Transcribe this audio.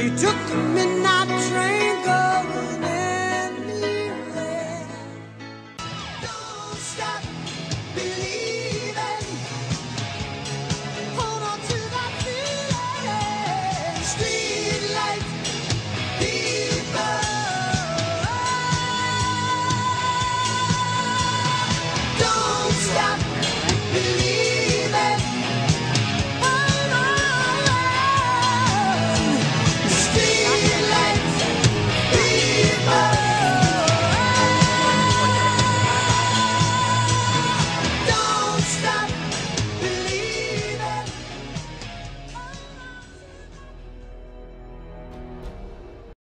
He took the midnight train going anywhere. Don't stop believing. Hold on to that feeling. Street light, people. Don't stop.